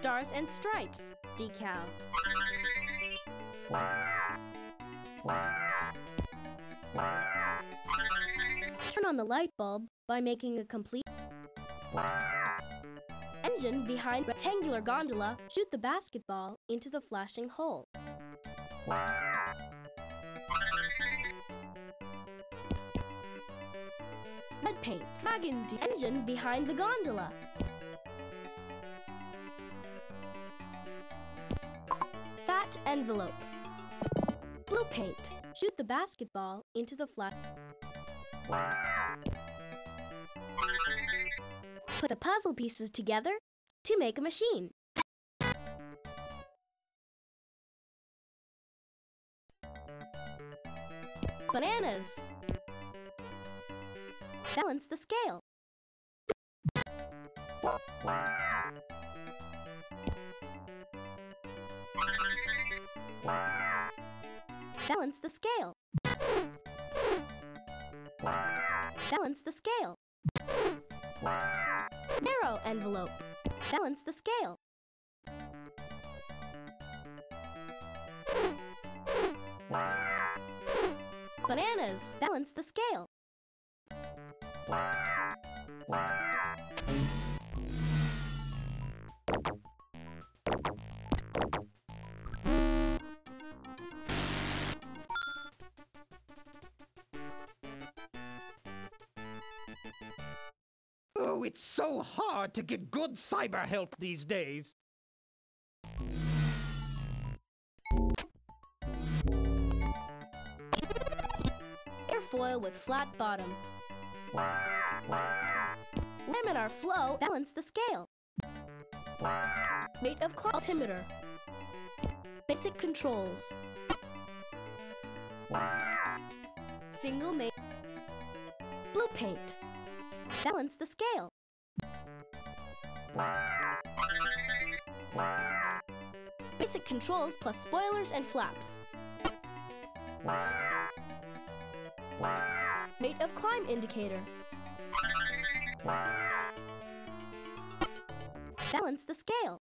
Stars and stripes decal. Turn on the light bulb by making a complete engine behind rectangular gondola. Shoot the basketball into the flashing hole. Red paint. Dragon engine behind the gondola. Envelope. Blue paint. Shoot the basketball into the flat. Put the puzzle pieces together to make a machine. Bananas. Balance the scale. Balance the scale. Balance the scale. Narrow envelope. Balance the scale. Bananas. Balance the scale. It's so hard to get good cyber help these days. Airfoil with flat bottom. Laminar flow. Balance the scale. Weight of. Altimeter. Basic controls. Single main. Blue paint. Balance the scale. Basic controls plus spoilers and flaps. Rate of climb indicator. Balance the scale.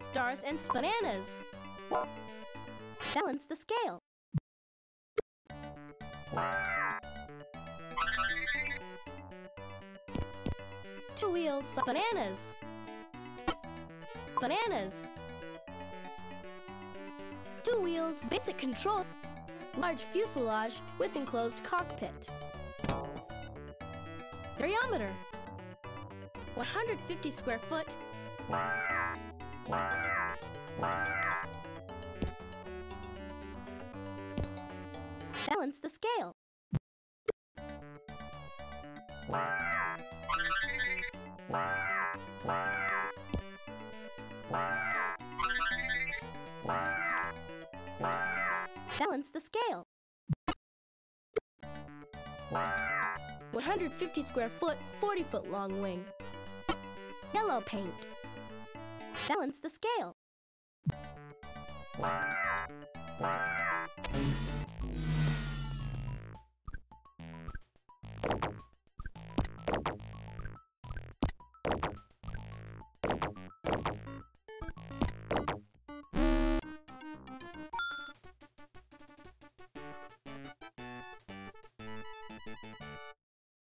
Stars and bananas. Balance the scale. Wheels, bananas. Bananas. Two wheels, basic control. Large fuselage with enclosed cockpit. Diameter. 150 square foot. Balance the scale. Balance the scale. 150 square foot, 40 foot long wing. Yellow paint. Balance the scale.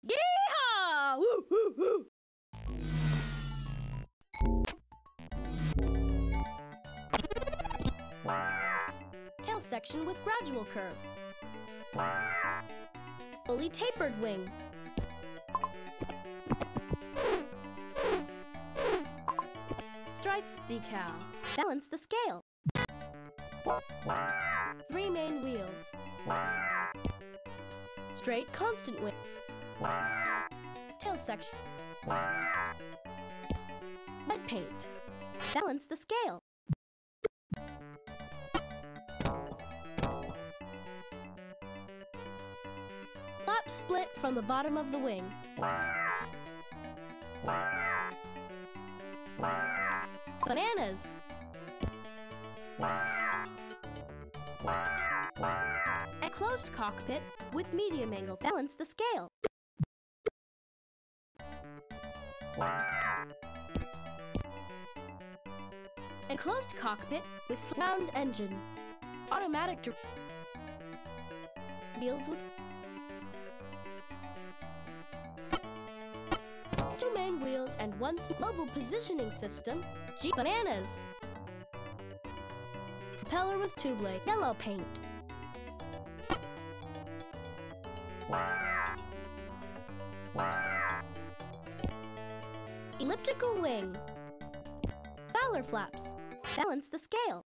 Yeehaw! Tail section with gradual curve. Fully tapered wing. Stripes decal. Balance the scale. Three main wheels. Straight constant wing. Tail section. Red paint. Balance the scale. Flap split from the bottom of the wing. Bananas. A closed cockpit with medium angle balance the scale. A closed cockpit with sound engine. Automatic deals with two main wheels and one mobile positioning system, G bananas. Propeller with blade. Yellow paint. Elliptical wing. Fowler flaps. Balance the scale.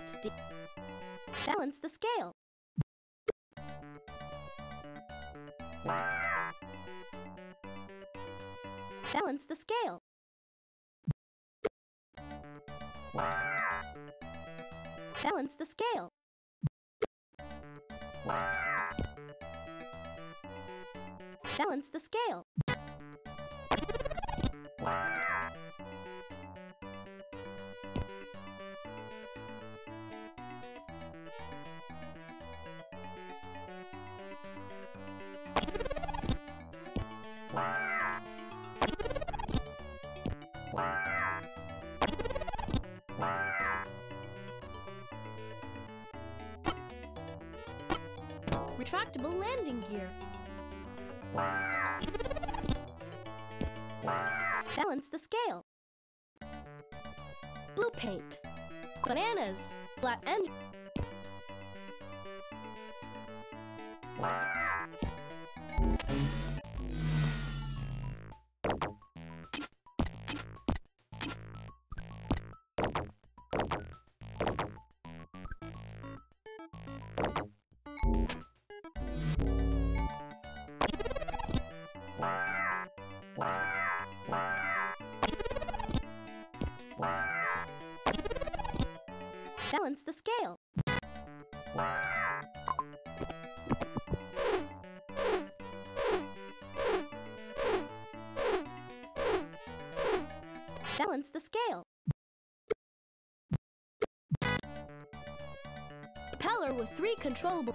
Bolt. D- Balance the scale. Balance the scale. Balance the scale. Balance the scale. Retractable landing gear. Balance the scale. Blue paint. Bananas. Flat end. You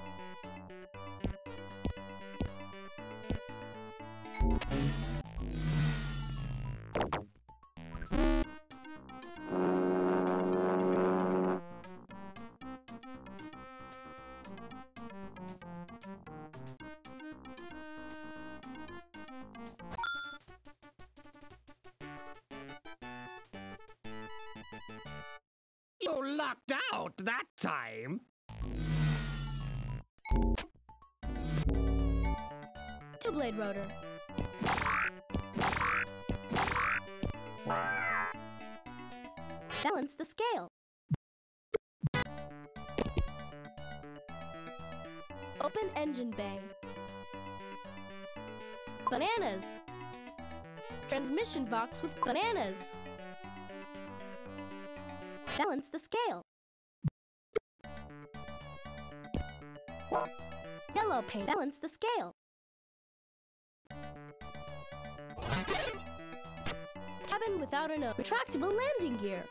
lucked out that time. Blade rotor. Balance the scale. Open engine bay. Bananas. Transmission box with bananas. Balance the scale. Yellow paint. Balance the scale. Cabin without a. Retractable landing gear.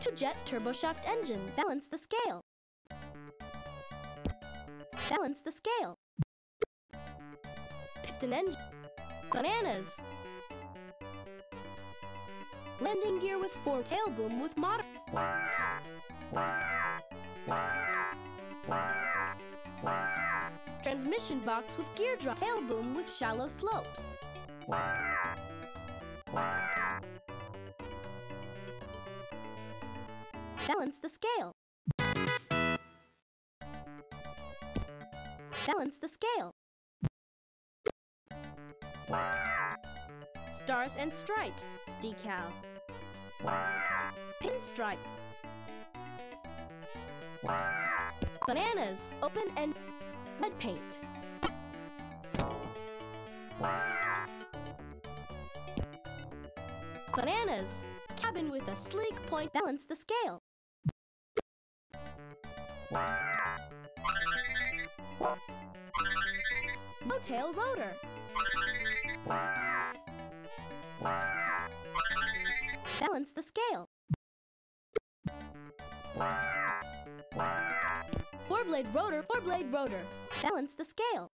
Two jet turboshaft engines. Balance the scale. Balance the scale. Piston engine. Bananas. Landing gear with four tail boom with motor. Transmission box with gear drop. Tail boom with shallow slopes. Balance the scale. Balance the scale. Stars and stripes. Decal. Pinstripe. Bananas. Open and Red paint. Bananas. Cabin with a sleek point. Balance the scale. No-tail rotor. Balance the scale. Four-blade rotor, four-blade rotor. Balance the scale.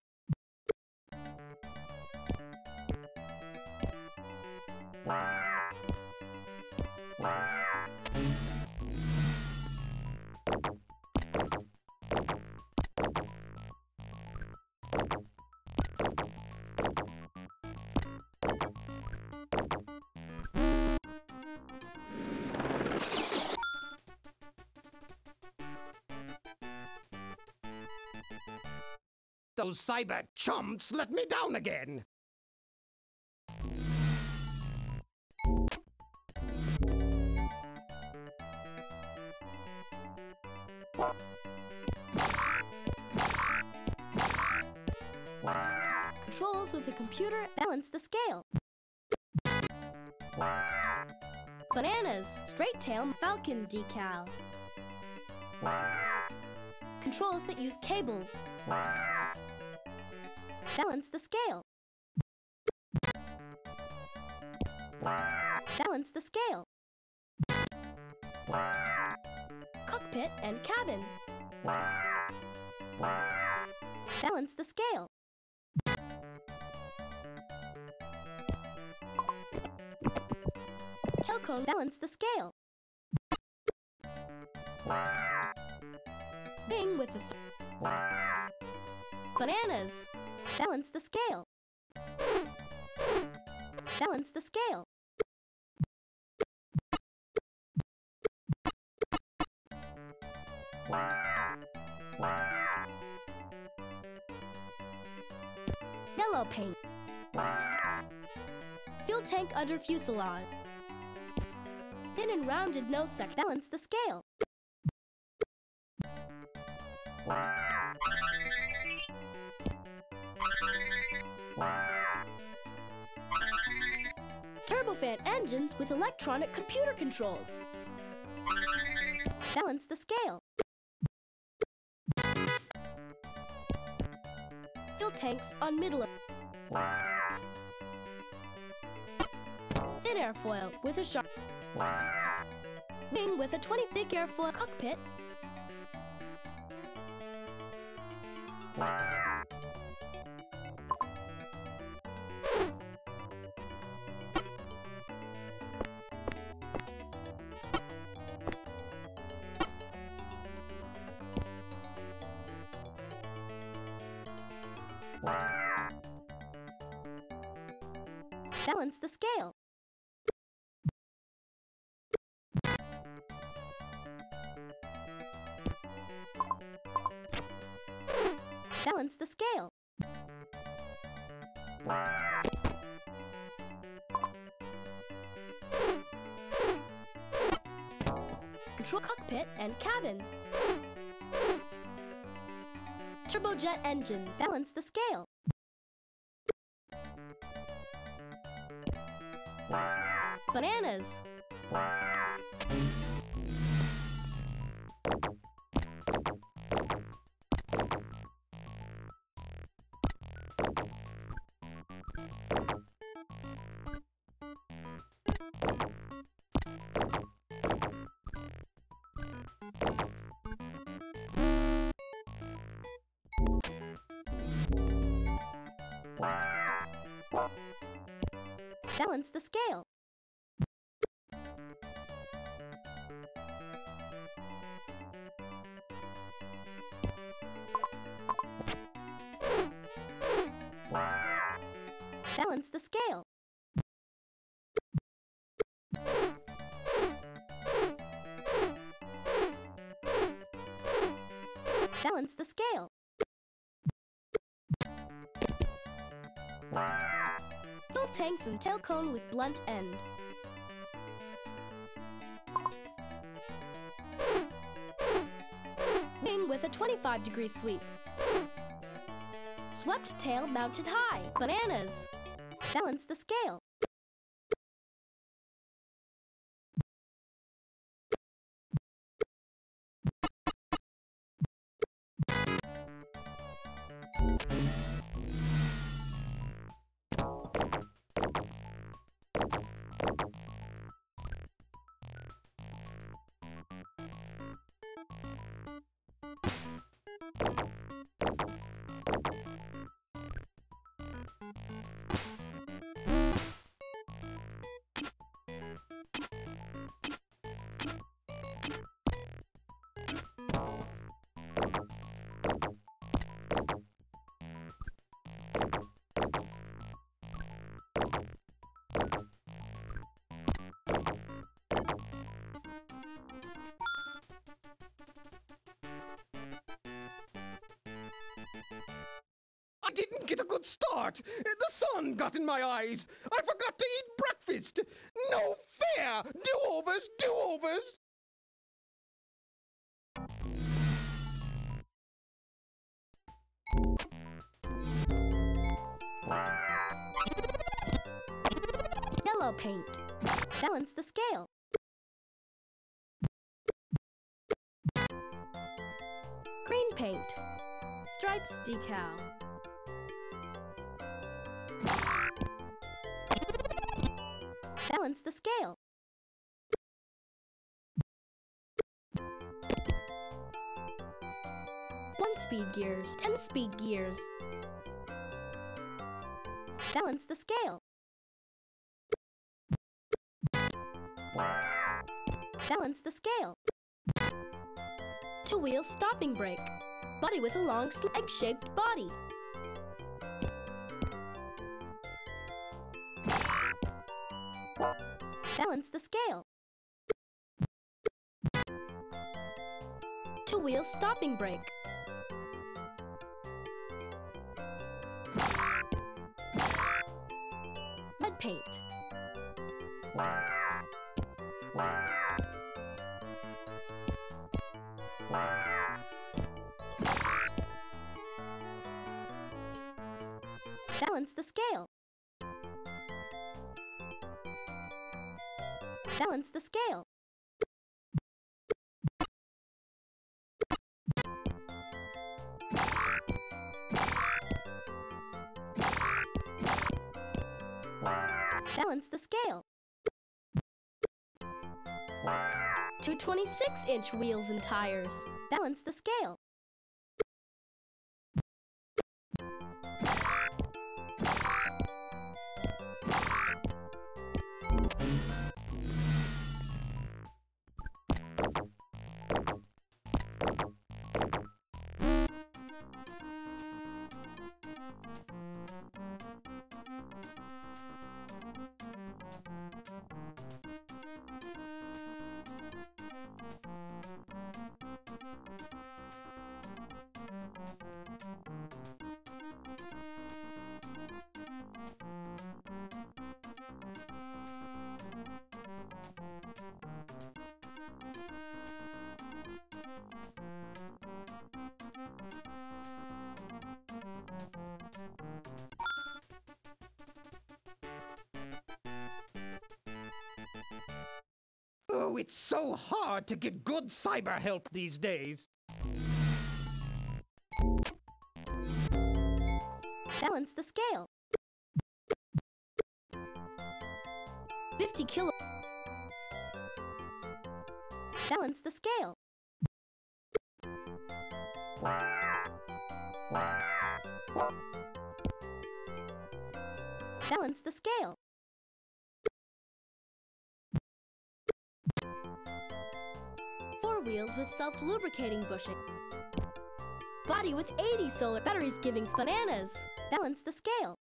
Those cyber chumps let me down again. With the computer balance the scale. Bananas, straight tail falcon decal. Controls that use cables. Balance the scale. Balance the scale. Cockpit and cabin. Balance the scale. Tail cone balance the scale. Bing with the Bananas. Balance the scale. Balance the scale. Yellow paint. Fuel tank under fuselage. Thin and rounded nose sec balance the scale. Turbofan engines with electronic computer controls. Balance the scale. Fuel tanks on middle Thin airfoil with a sharp with a 20 thick airfoil cockpit Balance the scale. Balance the scale. Control cockpit and cabin. Turbojet engines. Balance the scale. Bananas. Balance the scale. Balance the scale. Tanks and tail cone with blunt end. Wing with a 25 degree sweep. Swept tail mounted high. Bananas. Balance the scale. Start. The sun got in my eyes. I forgot to eat breakfast. No fair. Do-overs, do-overs. Yellow paint. Balance the scale. Green paint. Stripes decal. Balance the scale. One speed gears, 10 speed gears. Balance the scale. Balance the scale. Two-wheel stopping brake. Body with a long egg-shaped body. Balance the scale. Two wheels stopping brake. Mud paint. Balance the scale. Balance the scale. Balance the scale. Two 26-inch wheels and tires. Balance the scale. To get good cyber help these days. Balance the scale. 50 kilo. Balance the scale. Balance the scale. Wheels with self-lubricating bushing. Body with 80 solar batteries giving bananas. Balance the scale.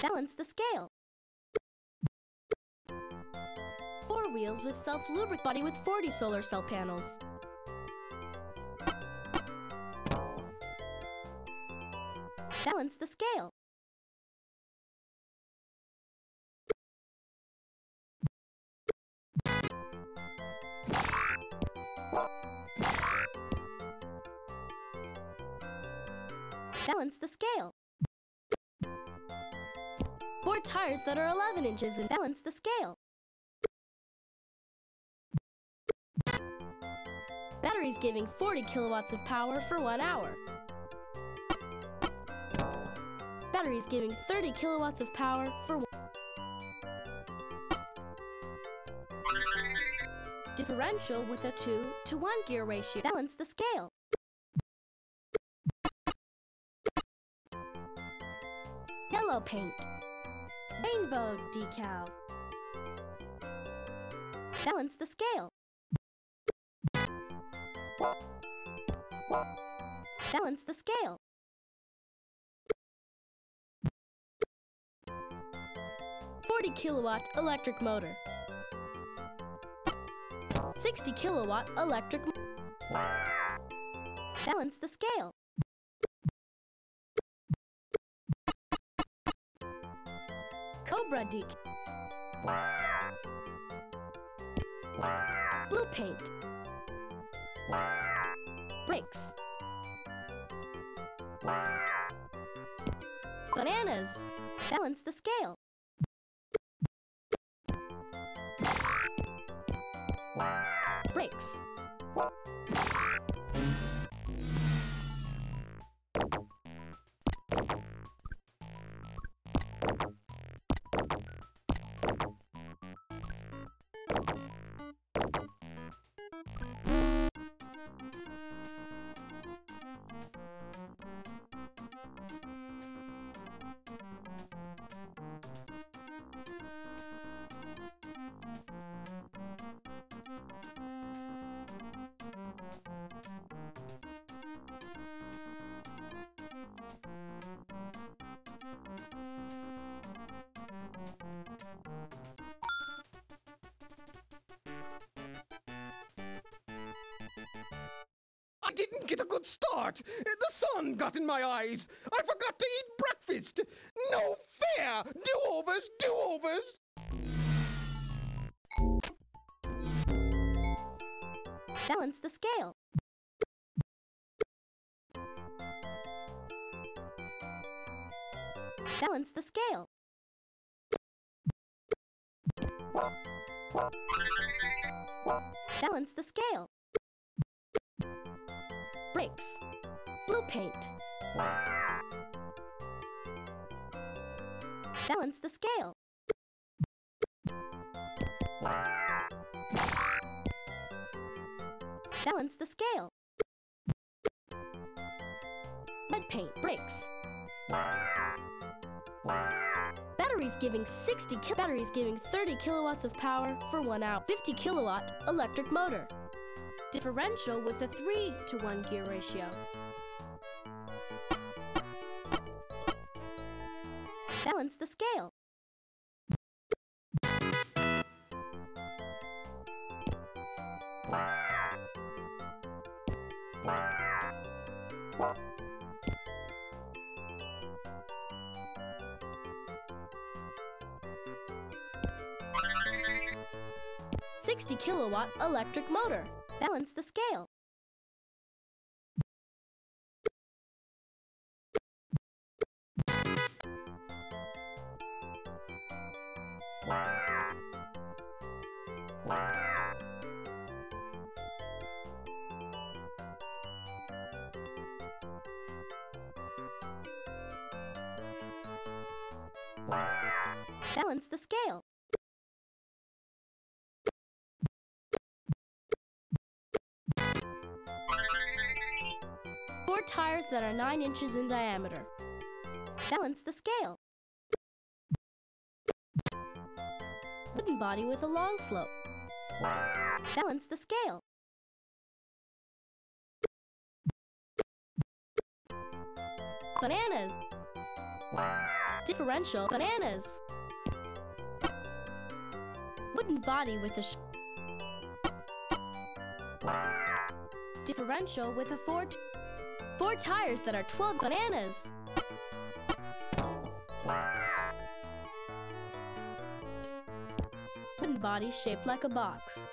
Balance the scale. Four wheels with self-lubric body with 40 solar cell panels. Balance the scale. Balance the scale. Four tires that are 11 inches and balance the scale. Batteries giving 40 kilowatts of power for one hour. Batteries giving 30 kilowatts of power for one Differential with a 2 to 1 gear ratio. Balance the scale. Yellow paint. Rainbow decal. Balance the scale. Balance the scale. Forty kilowatt electric motor. 60 kilowatt electric Balance the scale. Cobra Deke. Blue paint. Brakes. Bananas. Balance the scale. Brakes. Sun my eyes. I forgot to eat breakfast. No fair. Do-overs, do-overs. Balance the scale. Balance the scale. Balance the scale. Brakes. Paint. Balance the scale. Balance the scale. Red paint. breaks. Batteries giving 60 ki batteries giving 30 kilowatts of power for 1 hour. 50 kilowatt electric motor. Differential with a 3 to 1 gear ratio. Balance the scale. Sixty kilowatt electric motor. Balance the scale. Balance the scale. Four tires that are 9 inches in diameter. Balance the scale. Wooden body with a long slope. Balance the scale. Bananas. Differential bananas. Wooden body with a differential with a four four tires that are 12 bananas. Wooden body shaped like a box.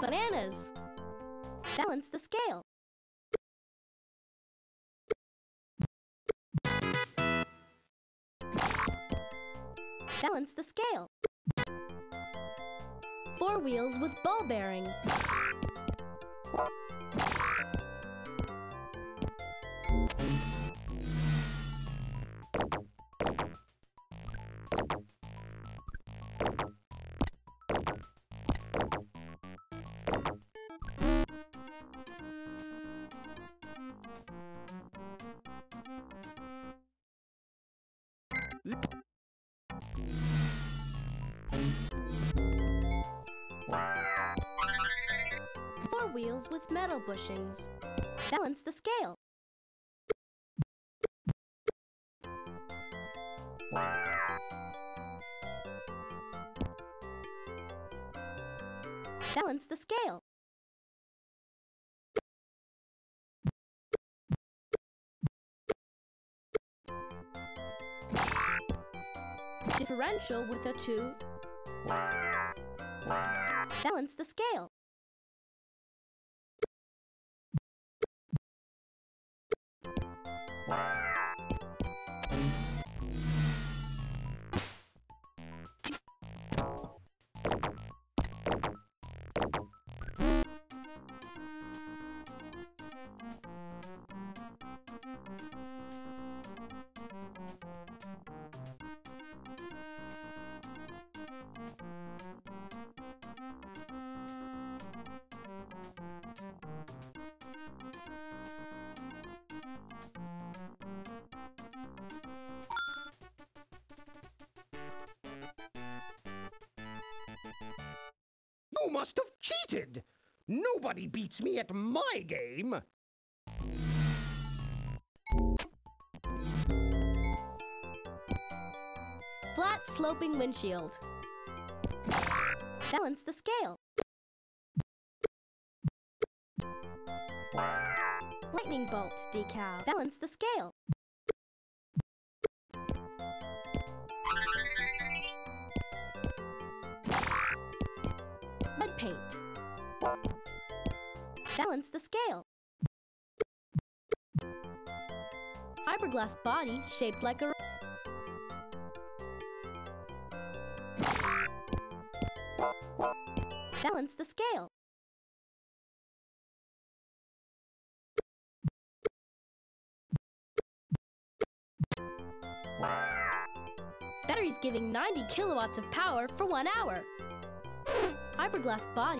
Bananas. Balance the scale. Balance the scale. Four wheels with ball bearing. Bushings. Balance the scale. Balance the scale. Differential with a 2. Balance the scale. You must have cheated! Nobody beats me at my game! Flat sloping windshield. Balance the scale. Lightning bolt decal. Balance the scale. Balance the scale. Fiberglass body shaped like a Balance the scale. Batteries giving 90 kilowatts of power for one hour. Fiberglass body.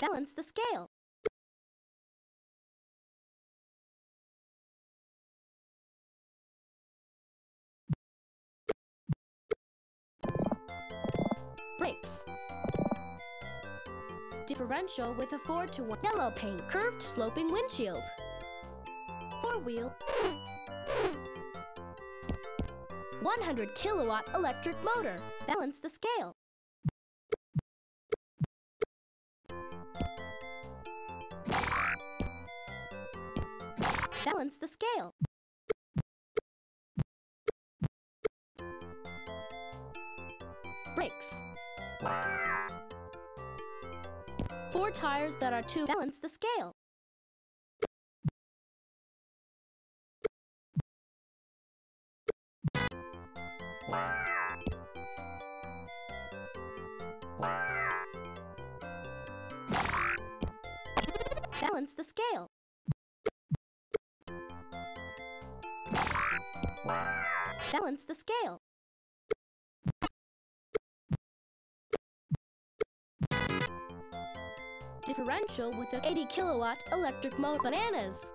Balance the scale. Brakes. Differential with a 4 to 1 yellow paint. Curved sloping windshield. Four wheel. 100 kilowatt electric motor. Balance the scale. Balance the scale. Brakes. Four tires that are to balance the scale. Balance the scale. Balance the scale. Differential with a 80 kilowatt electric motor. Bananas.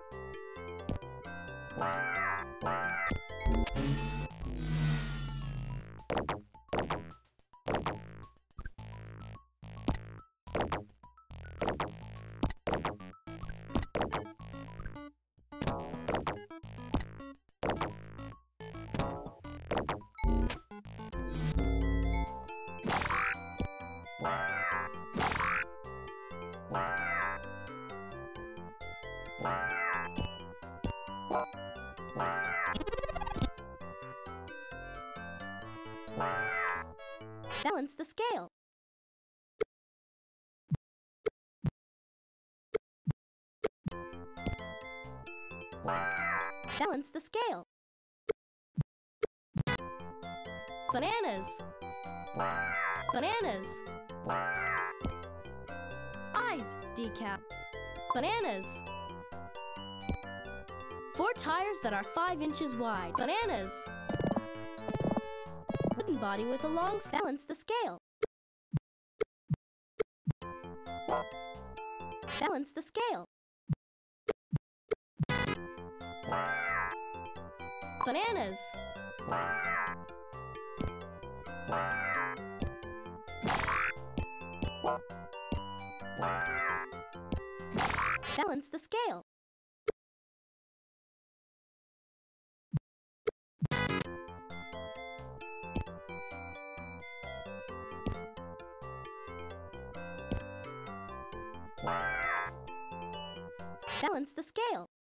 Balance the scale. Bananas. Bananas. Eyes, decal. Bananas. Four tires that are five inches wide. Bananas. Wooden body with a long balance the scale. Balance the scale. Bananas. Balance the scale. Balance the scale.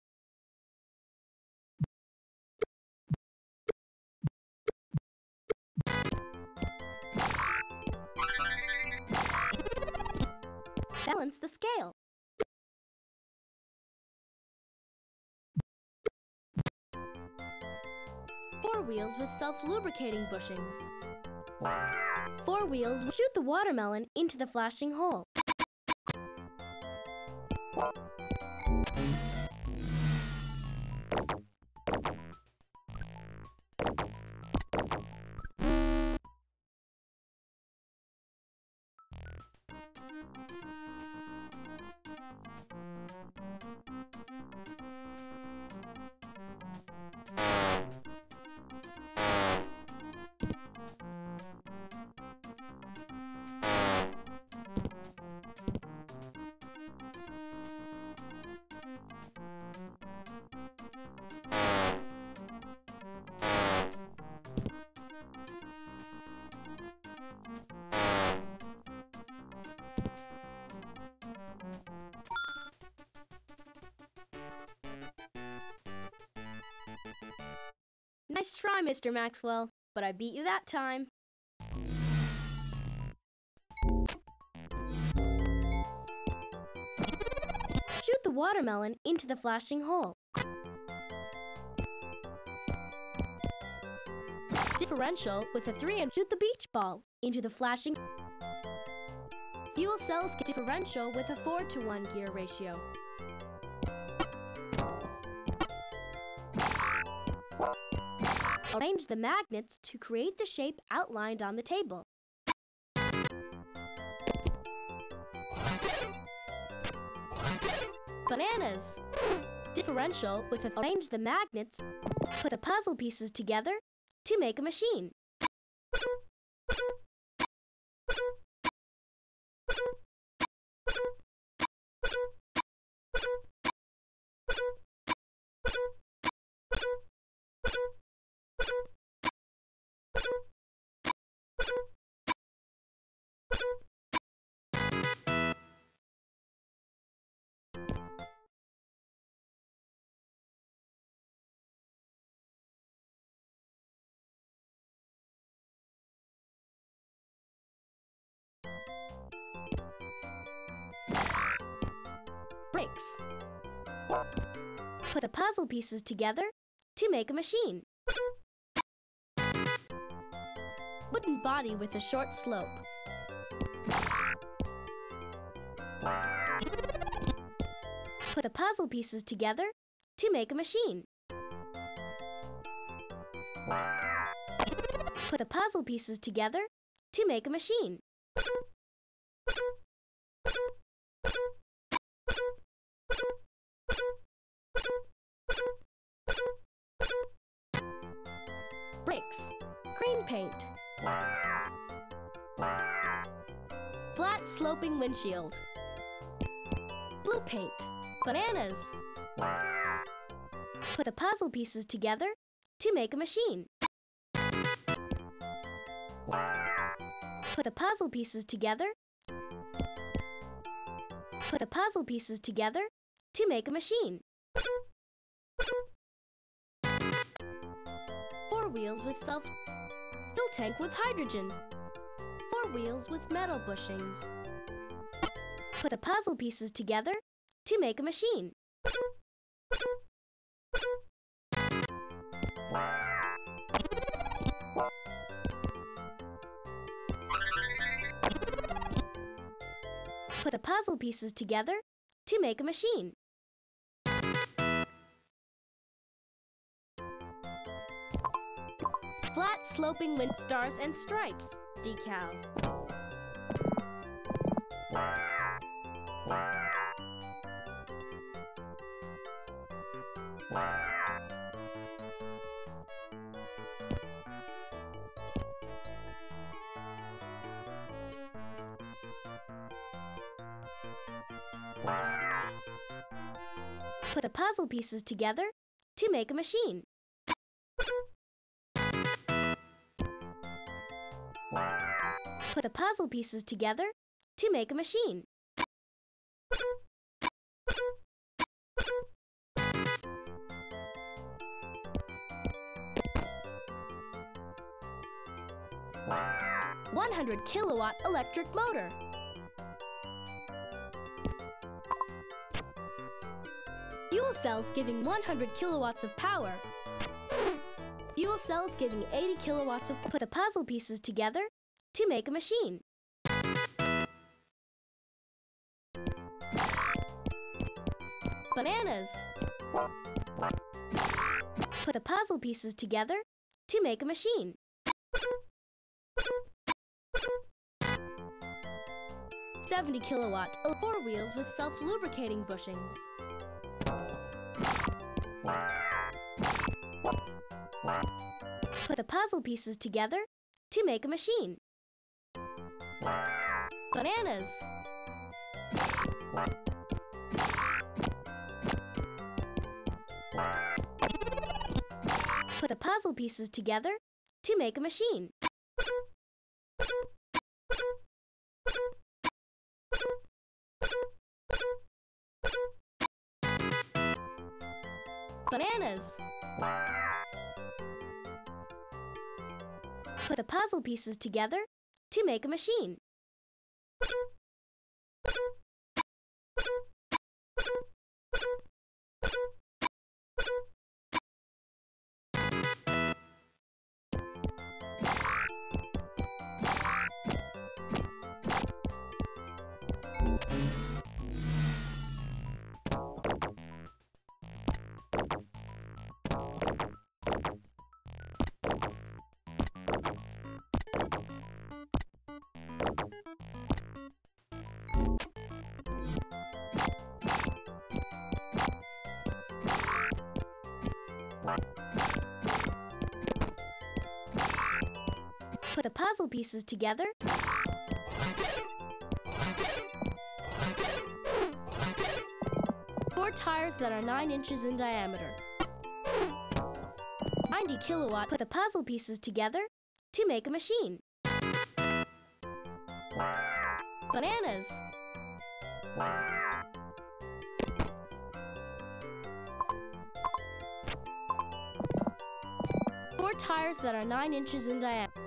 The scale. Four wheels with self-lubricating bushings. Four wheels shoot the watermelon into the flashing hole. Thank you. Nice try, Mr. Maxwell, but I beat you that time. Shoot the watermelon into the flashing hole. Differential with a 3 and shoot the beach ball into the flashing Fuel cells get differential with a 4 to 1 gear ratio. Arrange the magnets to create the shape outlined on the table. Bananas! Differential with a arrange the magnets, put the puzzle pieces together to make a machine. Brakes. Put the puzzle pieces together to make a machine. Wooden body with a short slope. Put the puzzle pieces together to make a machine. Put the puzzle pieces together to make a machine. Windshield. Blue paint. Bananas. Put the puzzle pieces together to make a machine. Put the puzzle pieces together. Put the puzzle pieces together to make a machine. Four wheels with self fill tank with hydrogen. Four wheels with metal bushings. Put the puzzle pieces together to make a machine. Put the puzzle pieces together to make a machine. Flat sloping wind stars and stripes decal. 'Put the puzzle pieces together to make a machine. Put the puzzle pieces together to make a machine. One hundred kilowatt electric motor. Fuel cells giving 100 kilowatts of power. Fuel cells giving 80 kilowatts of... Put the puzzle pieces together to make a machine. Bananas. Put the puzzle pieces together to make a machine. Seventy kilowatt, four wheels with self-lubricating bushings. Put the puzzle pieces together to make a machine. Bananas. Put the puzzle pieces together to make a machine. Bananas! Put the puzzle pieces together to make a machine. Pieces together. Four tires that are 9 inches in diameter. 90 kilowatt. Put the puzzle pieces together to make a machine. Bananas. Four tires that are 9 inches in diameter.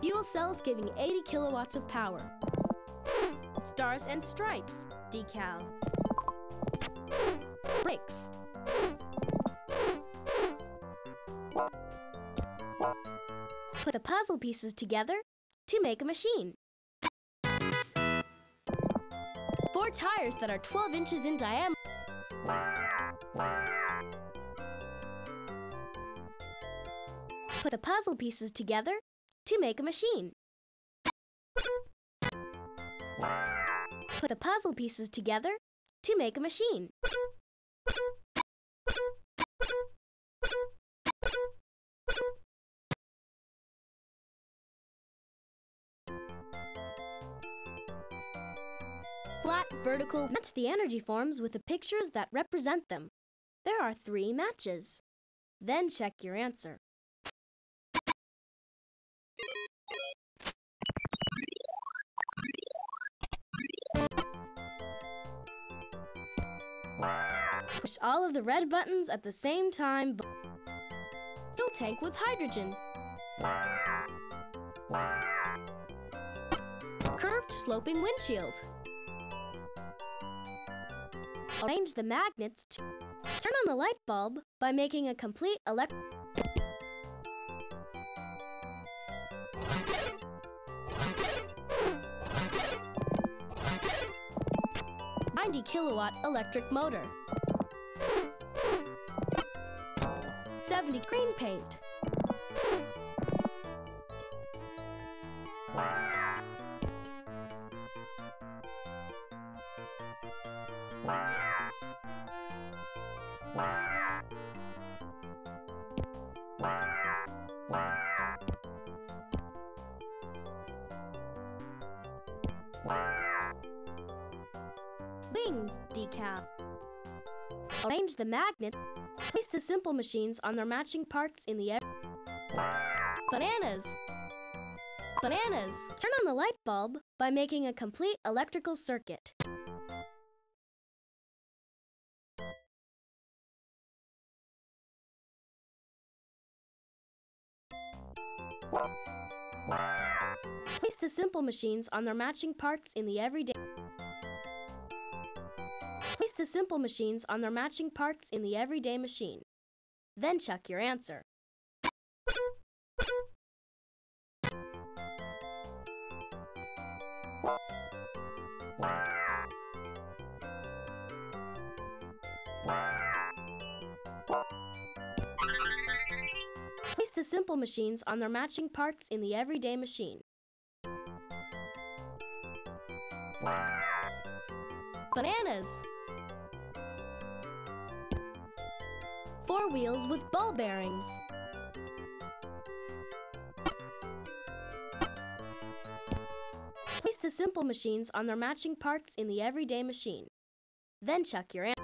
Fuel cells giving 80 kilowatts of power. Stars and stripes, decal. Brakes. The puzzle pieces together to make a machine. Four tires that are 12 inches in diameter. Put the puzzle pieces together to make a machine. Put the puzzle pieces together to make a machine. Vertical, match the energy forms with the pictures that represent them. There are three matches. Then check your answer. Push all of the red buttons at the same time. Fuel tank with hydrogen. Curved sloping windshield. Arrange the magnets to turn on the light bulb by making a complete elect 90 kilowatt electric motor. 70 green paint. Arrange the magnet. Place the simple machines on their matching parts in the air. Bananas! Bananas! Turn on the light bulb by making a complete electrical circuit. Place the simple machines on their matching parts in the everyday the simple machines on their matching parts in the everyday machine. Then check your answer. Place the simple machines on their matching parts in the everyday machine. Bananas! Wheels with ball bearings. Place the simple machines on their matching parts in the everyday machine. Then check your answer.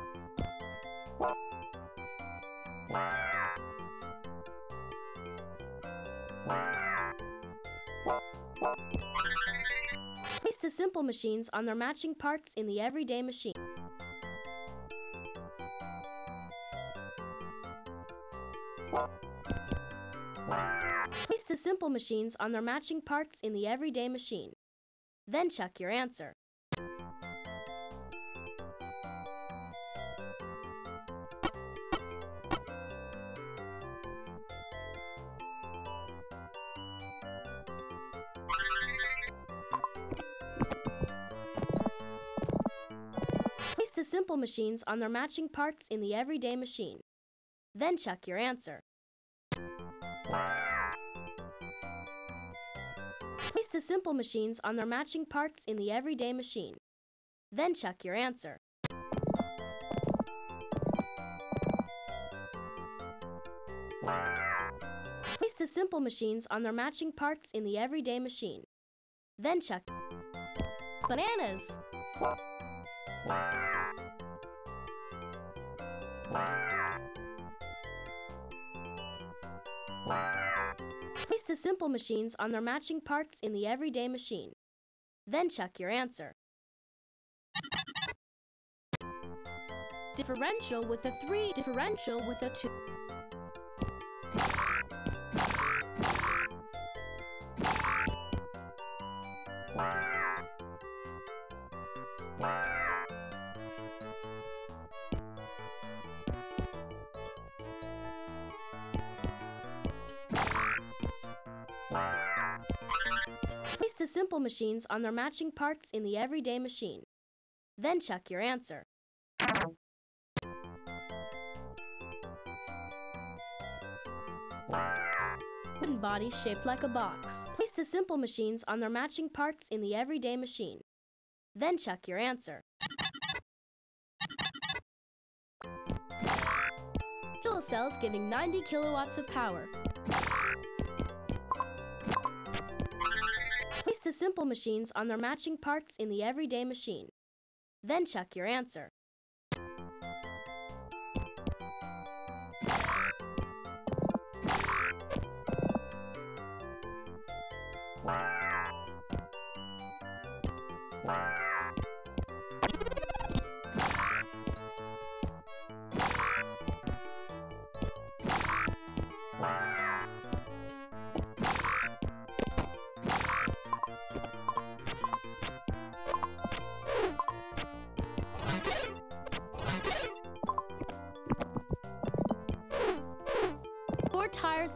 Place the simple machines on their matching parts in the everyday machine. The simple machines on their matching parts in the everyday machine. Then check your answer. Place the simple machines on their matching parts in the everyday machine. Then check your answer. Place the simple machines on their matching parts in the everyday machine. Then check your answer. Place the simple machines on their matching parts in the everyday machine. Then check. Bananas! The simple machines on their matching parts in the everyday machine. Then check your answer. Differential with a 3, differential with a 2. Simple machines on their matching parts in the everyday machine. Then check your answer. Wooden body shaped like a box. Place the simple machines on their matching parts in the everyday machine. Then check your answer. Fuel cells giving 90 kilowatts of power. The simple machines on their matching parts in the everyday machine. Then check your answer.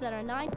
That are nine.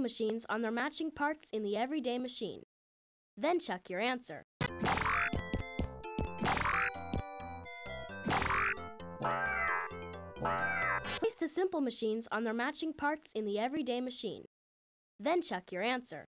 Machines on their matching parts in the everyday machine. Then check your answer. Place the simple machines on their matching parts in the everyday machine. Then check your answer.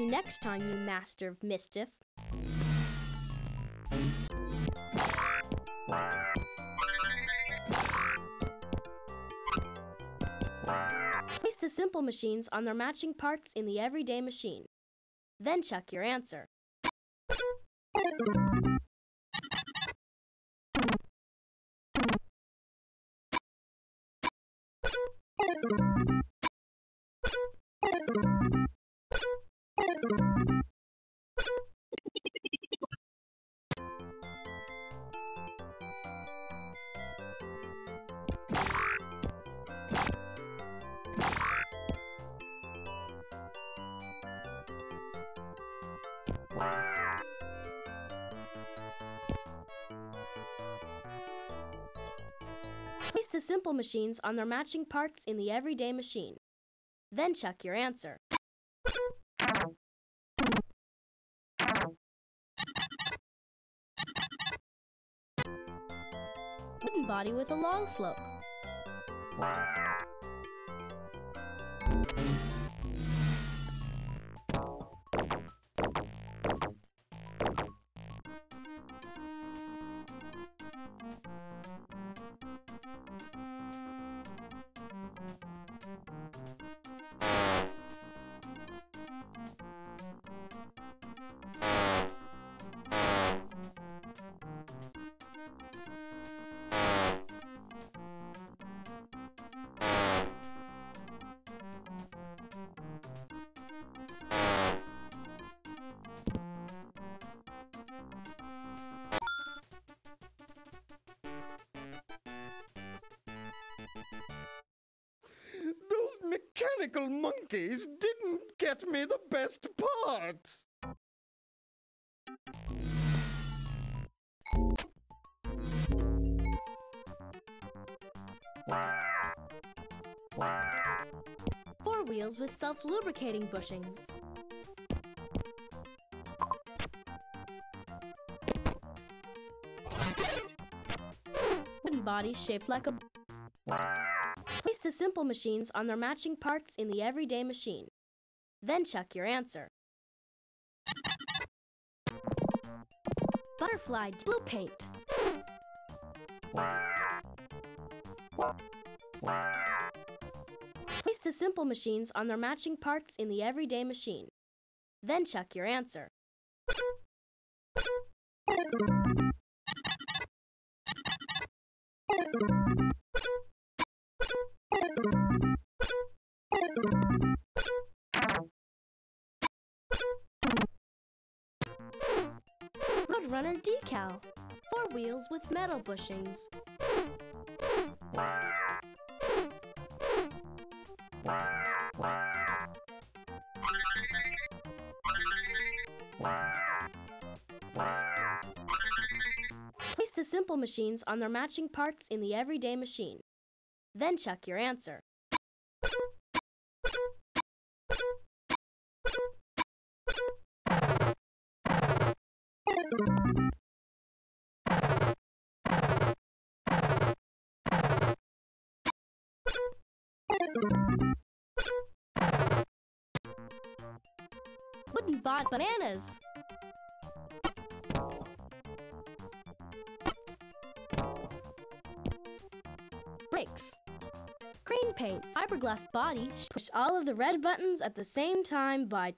You next time, you master of mischief. Place the simple machines on their matching parts in the everyday machine. Then check your answer. Place the simple machines on their matching parts in the everyday machine. Then check your answer. Wooden body with a long slope. Me the best parts. Four wheels with self-lubricating bushings. Body shaped like a... Place the simple machines on their matching parts in the everyday machine. Then check your answer. Butterfly blue paint. Place the simple machines on their matching parts in the everyday machine. Then check your answer. Wheels with metal bushings. Place the simple machines on their matching parts in the everyday machine. Then check your answer. Wooden bought bananas. Brakes. Green paint, fiberglass body, push all of the red buttons at the same time by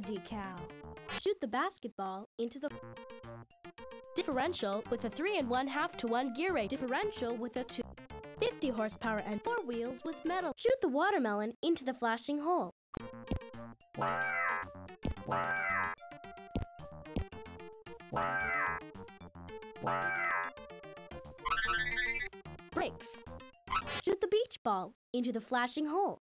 Decal. Shoot the basketball into the differential with a 3 and 1 half to 1 gear rate differential with a 2 50 horsepower and 4 wheels with metal. Shoot the watermelon into the flashing hole. Brakes. Shoot the beach ball into the flashing hole.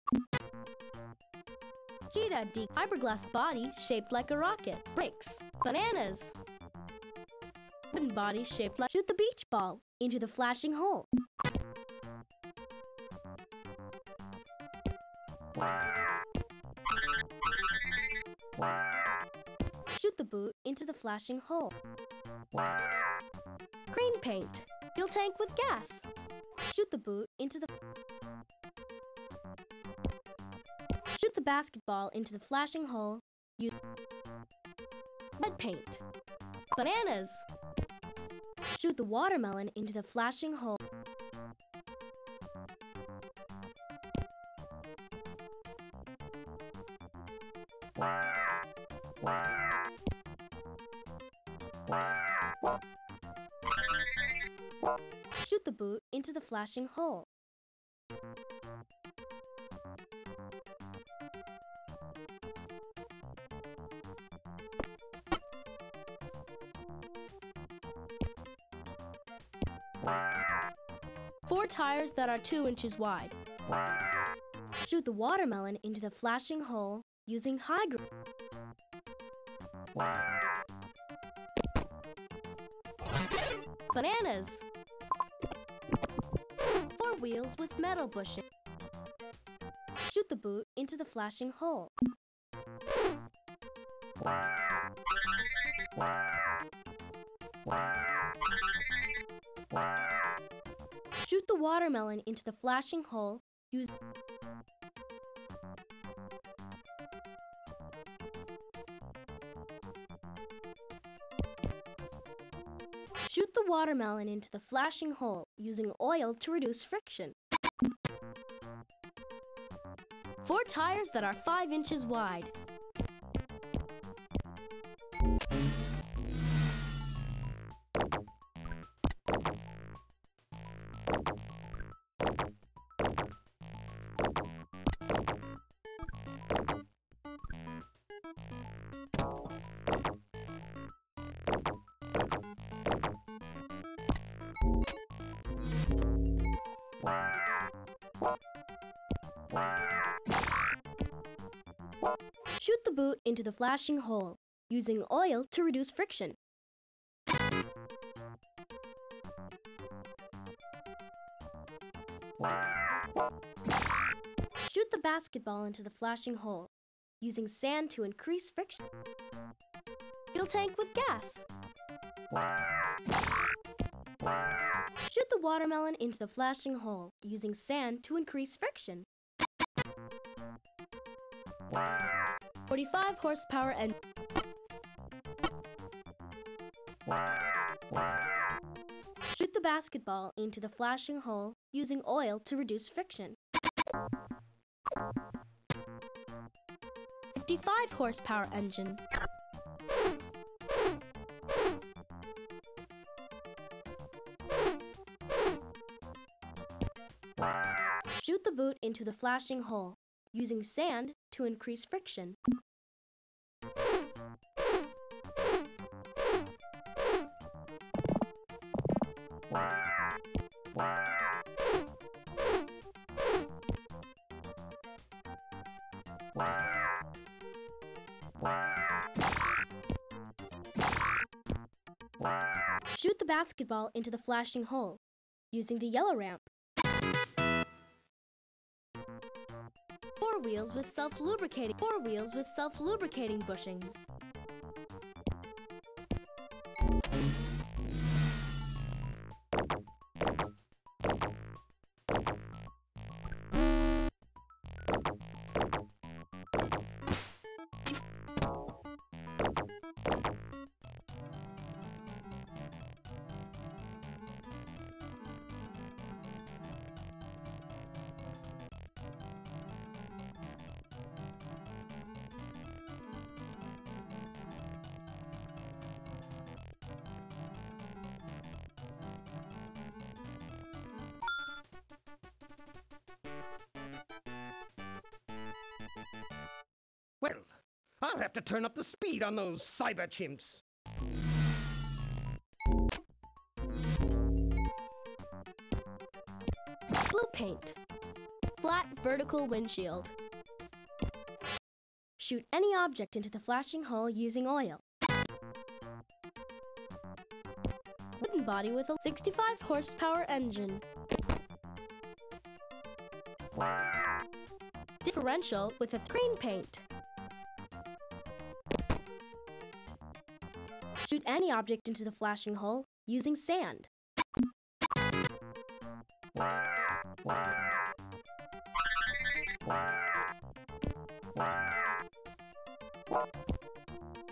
Cheetah D fiberglass body shaped like a rocket. Brakes. Bananas. Wooden body shaped like shoot the beach ball into the flashing hole. Shoot the boot into the flashing hole. Green paint. Fuel tank with gas. Shoot the boot into the Shoot the basketball into the flashing hole. Use red paint. Bananas. Shoot the watermelon into the flashing hole. Shoot the boot into the flashing hole. Four tires that are two inches wide. Shoot the watermelon into the flashing hole using high gr- Bananas. Four wheels with metal bushing. Shoot the boot into the flashing hole. Shoot the watermelon into the flashing hole. Use Shoot the watermelon into the flashing hole using oil to reduce friction. Four tires that are 5 inches wide. The flashing hole using oil to reduce friction. Shoot the basketball into the flashing hole using sand to increase friction. Fuel tank with gas. Shoot the watermelon into the flashing hole using sand to increase friction. 45 horsepower and Shoot the basketball into the flashing hole using oil to reduce friction. 55 horsepower engine. Shoot the boot into the flashing hole using sand to increase friction. Shoot the basketball into the flashing hole using the yellow ramp. Wheels with self-lubricating four wheels with self-lubricating bushings. Well, I'll have to turn up the speed on those cyber chimps. Blue paint. Flat vertical windshield. Shoot any object into the flashing hole using oil. Wooden body with a 65 horsepower engine. Differential with a green paint. Shoot any object into the flashing hole using sand.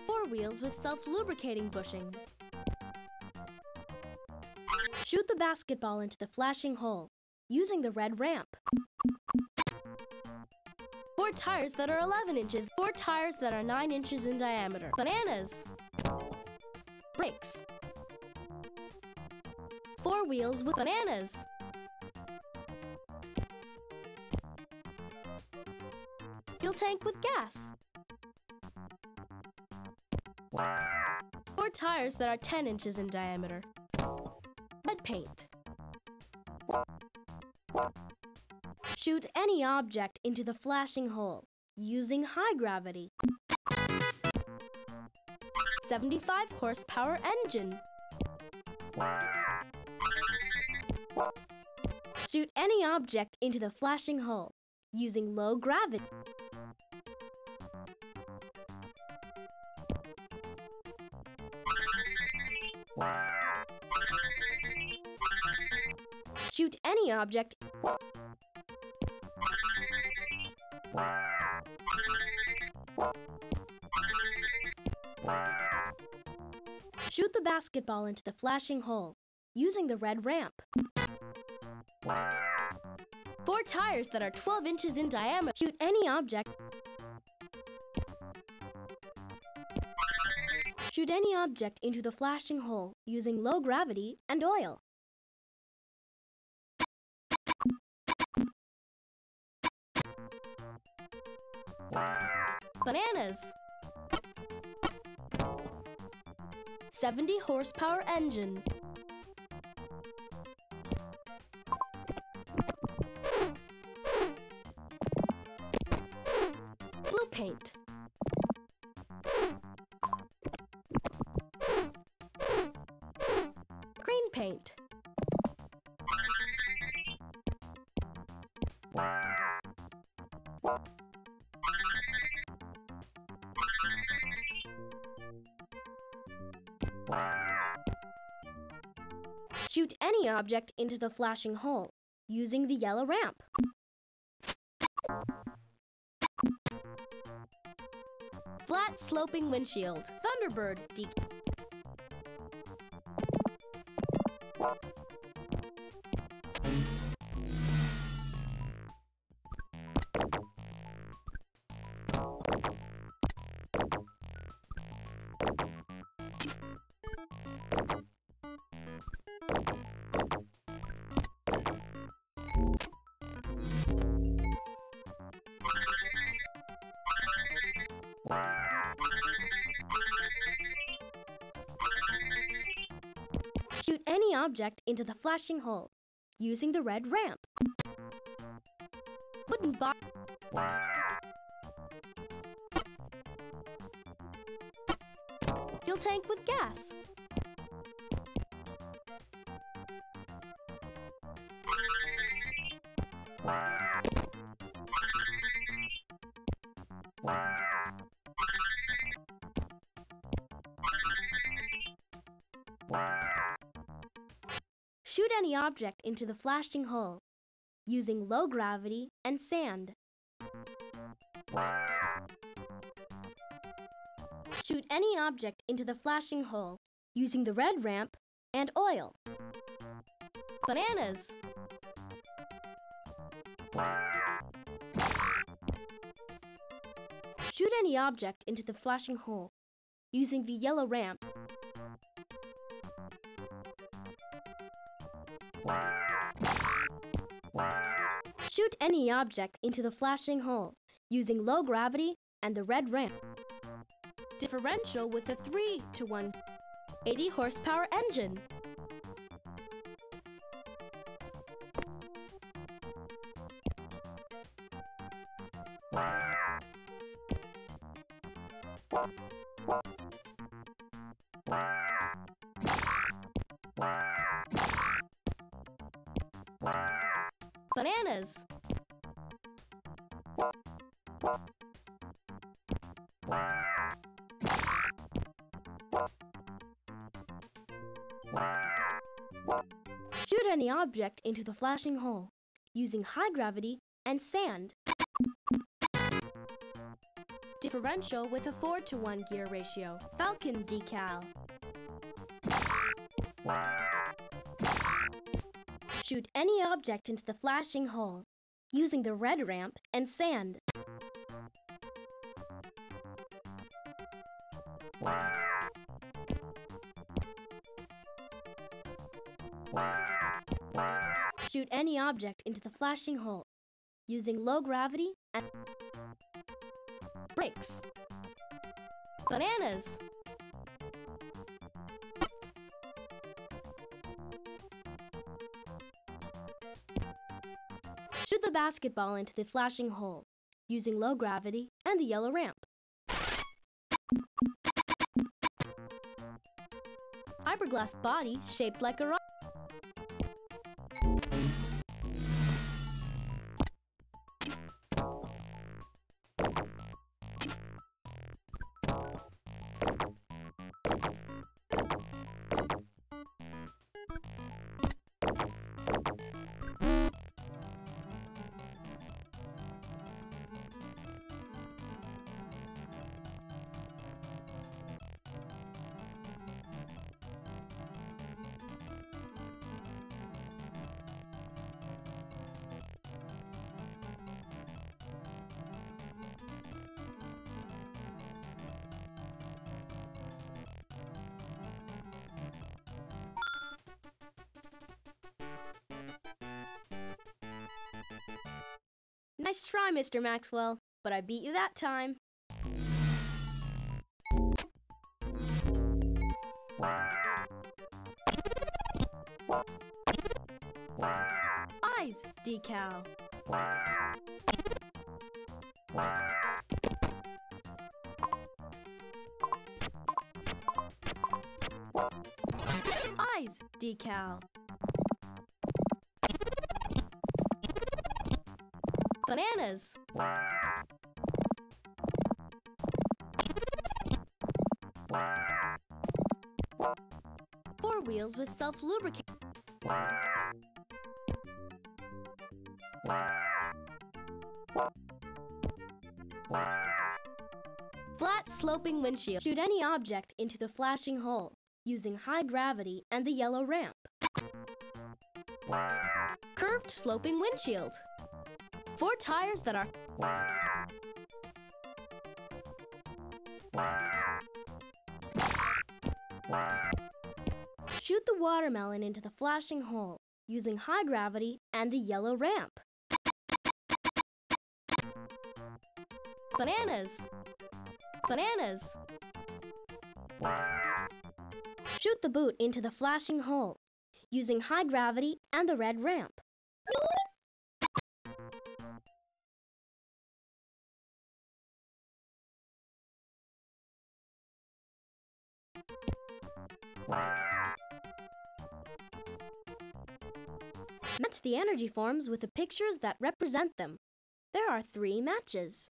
Four wheels with self-lubricating bushings. Shoot the basketball into the flashing hole using the red ramp. Tires that are 11 inches. Four tires that are 9 inches in diameter. Bananas. Brakes. Four wheels with bananas. Fuel tank with gas. Four tires that are 10 inches in diameter. Red paint. Shoot any object into the flashing hole using high gravity. 75 horsepower engine. Shoot any object into the flashing hole using low gravity. Shoot any object Shoot the basketball into the flashing hole using the red ramp. Four tires that are 12 inches in diameter. Shoot any object. Shoot any object into the flashing hole using low gravity and oil. Bananas. 70 horsepower engine. Blue paint. Object into the flashing hole using the yellow ramp. Flat sloping windshield. Thunderbird. Object into the flashing hole using the red ramp. Wooden box. Fuel tank with gas. Shoot any object into the flashing hole using low gravity and sand. Shoot any object into the flashing hole using the red ramp and oil. Bananas! Shoot any object into the flashing hole using the yellow ramp. Shoot any object into the flashing hole using low gravity and the red ramp. Differential with a 3 to 1 80 horsepower engine. Object into the flashing hole using high gravity and sand. Differential with a 4 to 1 gear ratio. Falcon decal. Shoot any object into the flashing hole using the red ramp and sand. Shoot any object into the flashing hole using low gravity and brakes. Bananas. Shoot the basketball into the flashing hole using low gravity and the yellow ramp. Fiberglass body shaped like a rock. Try, Mr. Maxwell, but I beat you that time. Eyes decal. Eyes decal. Bananas. Four wheels with self-lubricate. Flat sloping windshield. Shoot any object into the flashing hole using high gravity and the yellow ramp. Curved sloping windshield. Four tires that are Shoot the watermelon into the flashing hole using high gravity and the yellow ramp. Bananas. Bananas. Shoot the boot into the flashing hole using high gravity and the red ramp. Match the energy forms with the pictures that represent them. There are three matches.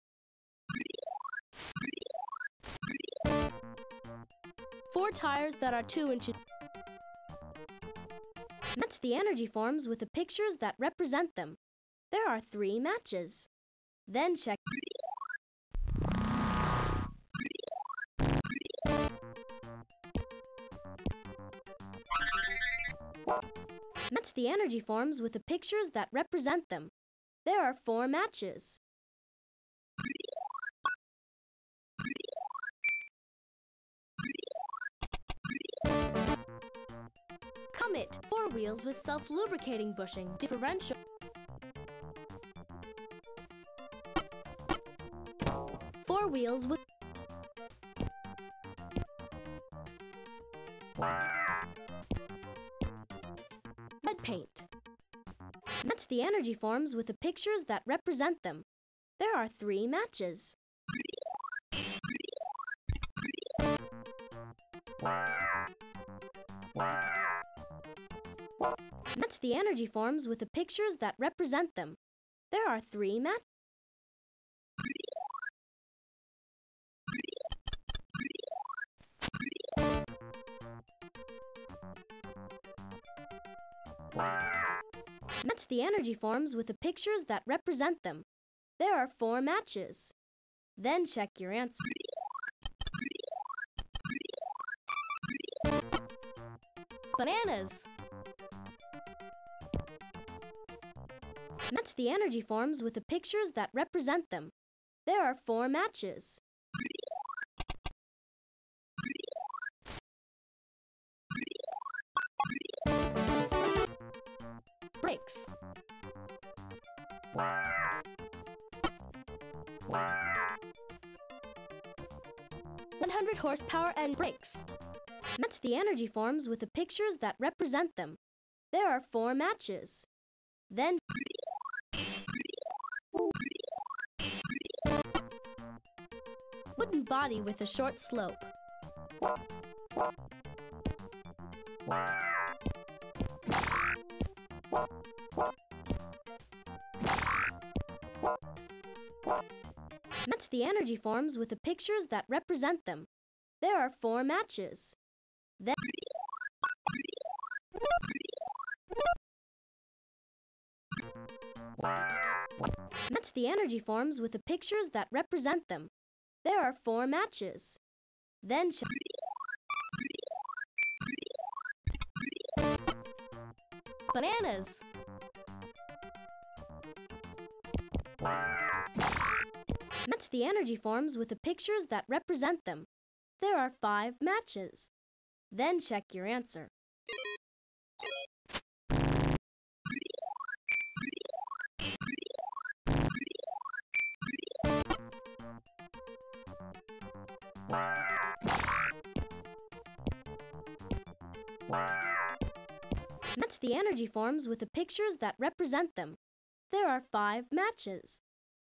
Four tires that are 2 inches. Match the energy forms with the pictures that represent them. There are three matches. Then check the energy forms with the pictures that represent them. There are four matches. Comet, four wheels with self-lubricating bushing, differential. Four wheels with the energy forms with the pictures that represent them. There are three matches. Match the energy forms with the pictures that represent them. There are three matches. Match the energy forms with the pictures that represent them. There are four matches. Then check your answer. Bananas! Match the energy forms with the pictures that represent them. There are four matches. 100 horsepower and brakes. Match the energy forms with the pictures that represent them. There are four matches. Then wooden body with a short slope. Match the energy forms with the pictures that represent them. There are four matches. Then Match the energy forms with the pictures that represent them. There are four matches. Then Bananas! Match the energy forms with the pictures that represent them. There are five matches. Then check your answer. Match the energy forms with the pictures that represent them. There are five matches.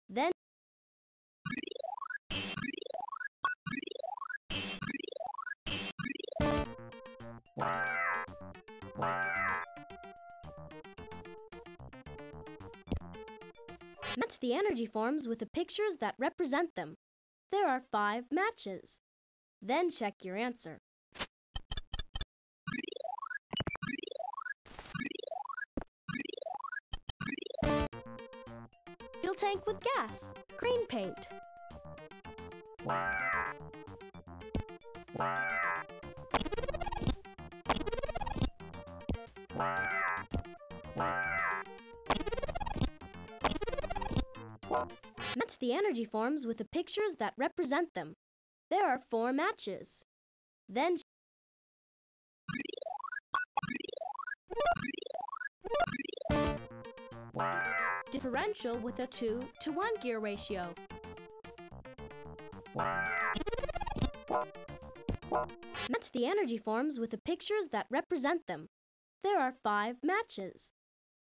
Then Match the energy forms with the pictures that represent them. There are five matches. Then check your answer. Tank with gas. Green paint. Match the energy forms with the pictures that represent them. There are four matches. Then differential with a 2 to 1 gear ratio. Match the energy forms with the pictures that represent them. There are five matches.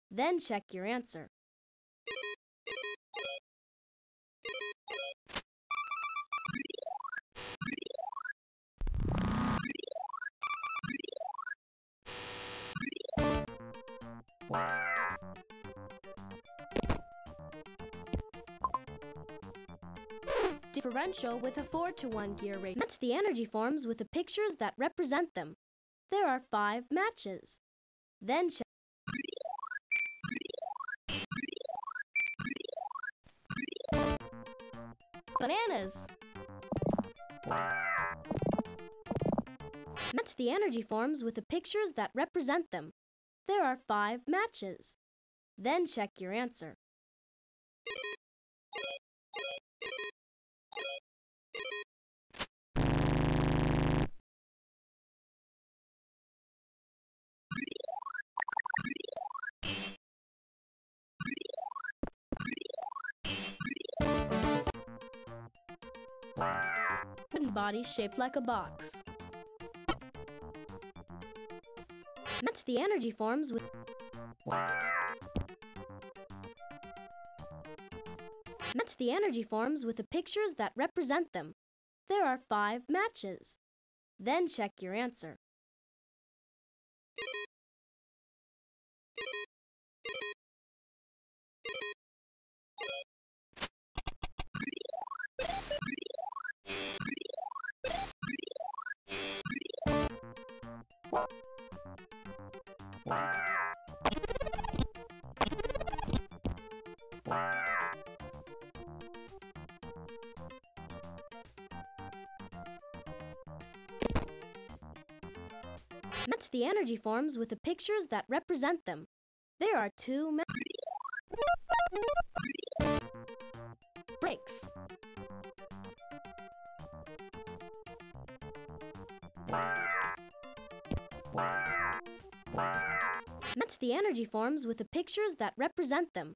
Then check your answer. Differential with a 4 to 1 gear ratio. Match the energy forms with the pictures that represent them. There are five matches. Then check. Bananas. Match the energy forms with the pictures that represent them. There are five matches. Then check your answer. Body shaped like a box. Match the energy forms with Match the energy forms with the pictures that represent them. There are five matches. Then check your answer. Match the energy forms with the pictures that represent them. There are two ma- brakes. Match the energy forms with the pictures that represent them.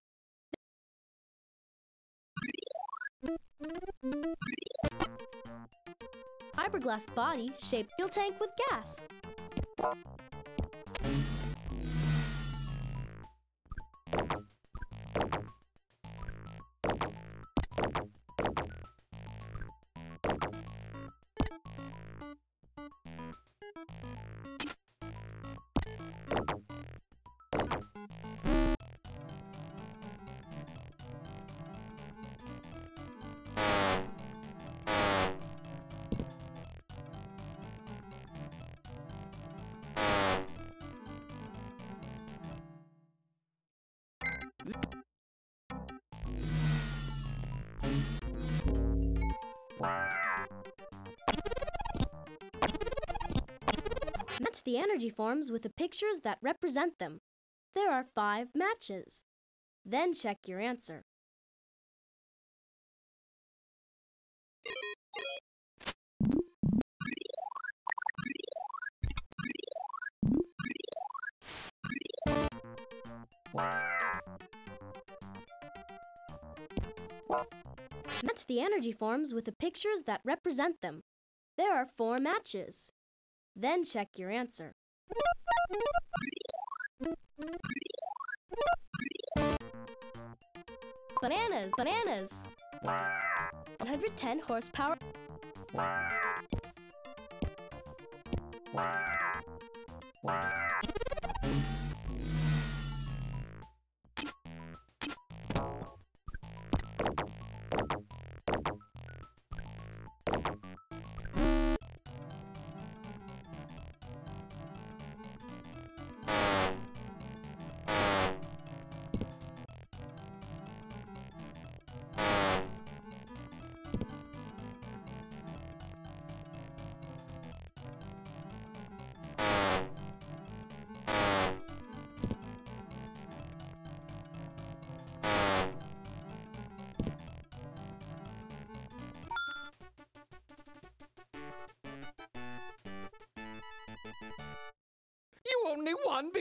Fiberglass body shaped fuel tank with gas. Match the energy forms with the pictures that represent them. There are five matches. Then check your answer. Match the energy forms with the pictures that represent them. There are four matches. Then check your answer. Bananas, bananas. 110 horsepower. You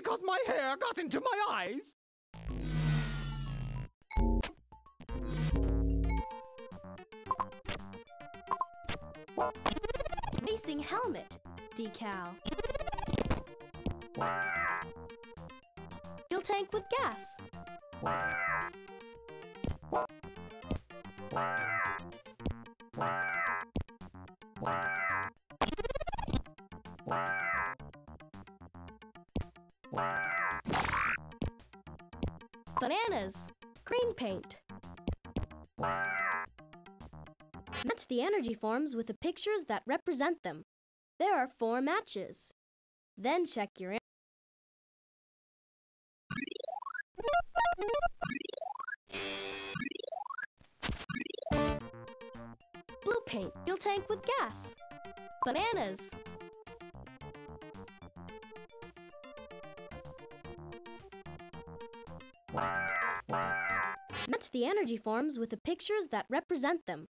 because my hair got into my eyes. Racing helmet. Decal. Fuel tank with gas. Paint. Match the energy forms with the pictures that represent them. There are four matches. Then check your. Blue paint. Fuel tank with gas. Bananas. Match the energy forms with the pictures that represent them.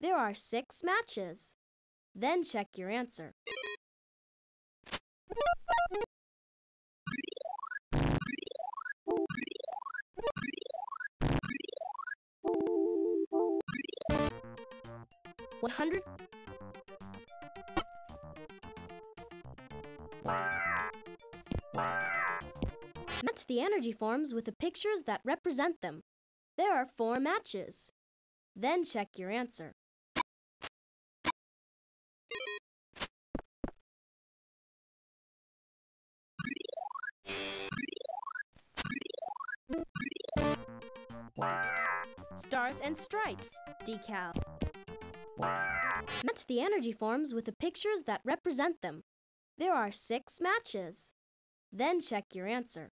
There are six matches. Then check your answer. One hundred Match the energy forms with the pictures that represent them. There are four matches. Then check your answer. Stars and stripes, decal. Match the energy forms with the pictures that represent them. There are six matches. Then check your answer.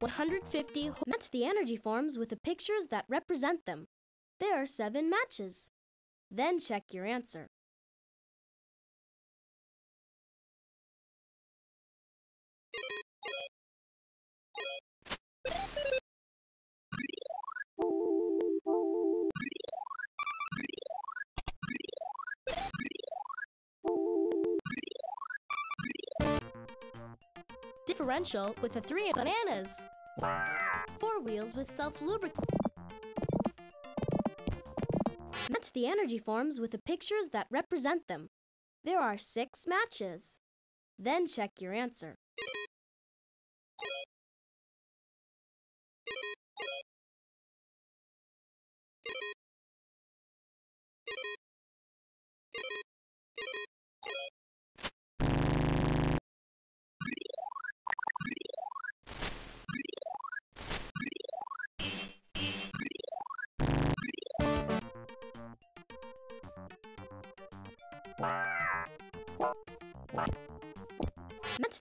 One hundred fifty. Match the energy forms with the pictures that represent them. There are seven matches. Then check your answer. Differential with the three bananas. Four wheels with self-lubricant. Match the energy forms with the pictures that represent them. There are six matches. Then check your answer.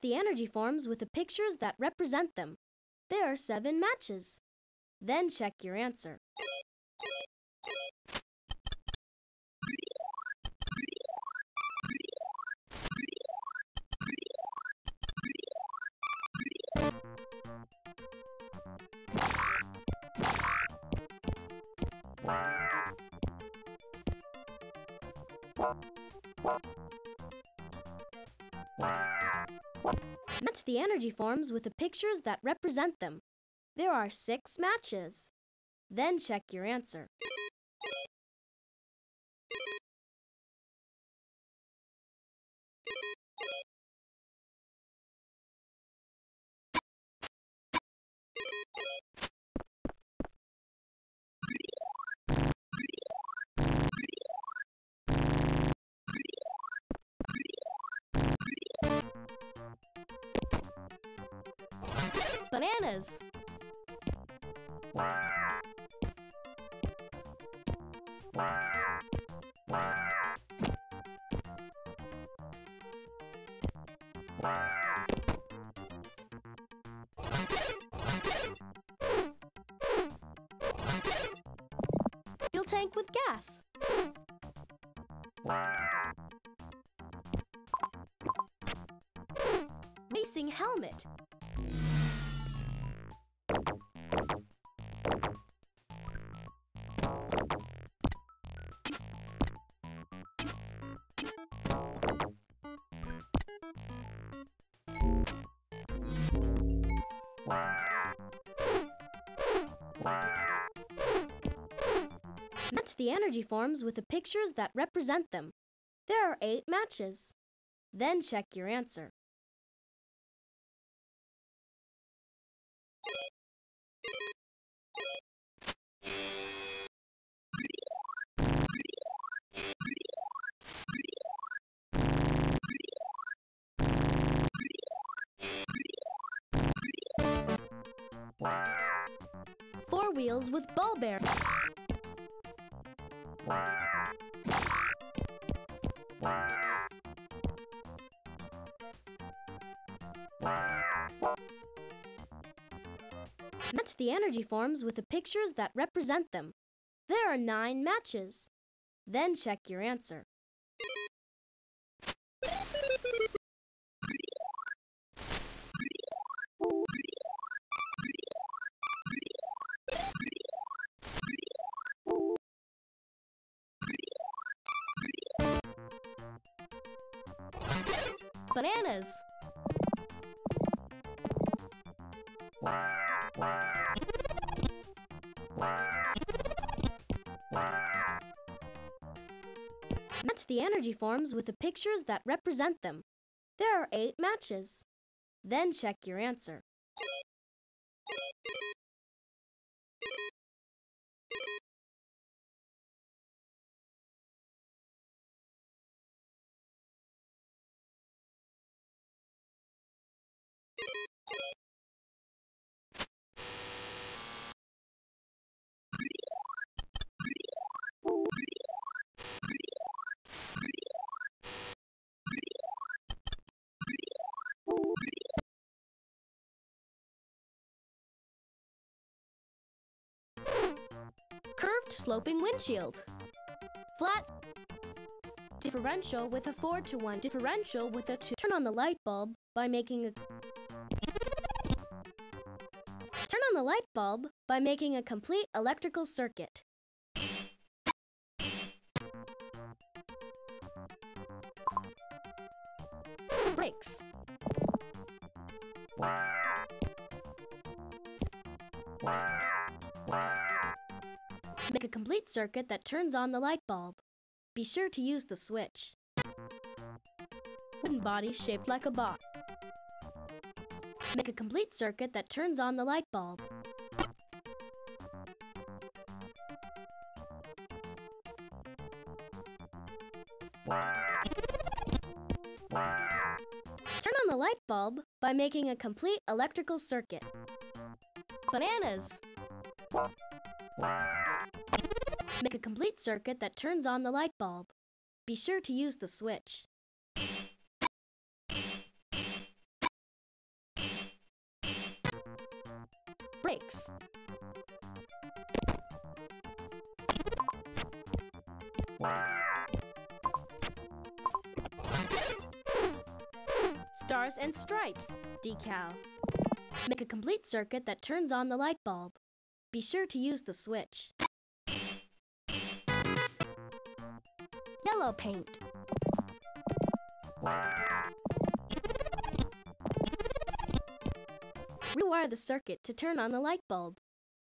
The energy forms with the pictures that represent them. There are seven matches. Then check your answer. Match the energy forms with the pictures that represent them. There are six matches. Then check your answer. Fuel tank with gas. Racing helmet. Match the energy forms with the pictures that represent them. There are eight matches. Then check your answer. Energy forms with the pictures that represent them. There are nine matches. Then check your answer. Bananas. The energy forms with the pictures that represent them. There are eight matches. Then check your answer. Sloping windshield. Flat differential with a 4 to 1 differential with a 2. Turn on the light bulb by making a Turn on the light bulb by making a complete electrical circuit. Brakes. Make a complete circuit that turns on the light bulb. Be sure to use the switch. Wooden body shaped like a box. Make a complete circuit that turns on the light bulb. Turn on the light bulb by making a complete electrical circuit. Bananas! Make a complete circuit that turns on the light bulb. Be sure to use the switch. Brakes. Stars and stripes, decal. Make a complete circuit that turns on the light bulb. Be sure to use the switch. Yellow paint. Rewire the circuit to turn on the light bulb.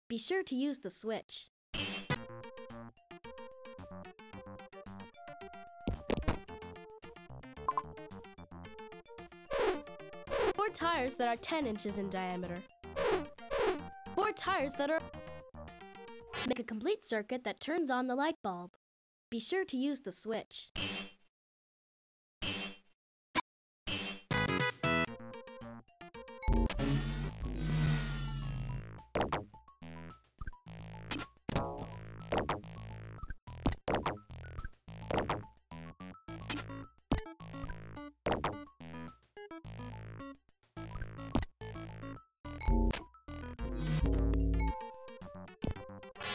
Be sure to use the switch. Four tires that are 10 inches in diameter. Four tires that are... Make a complete circuit that turns on the light bulb. Be sure to use the switch.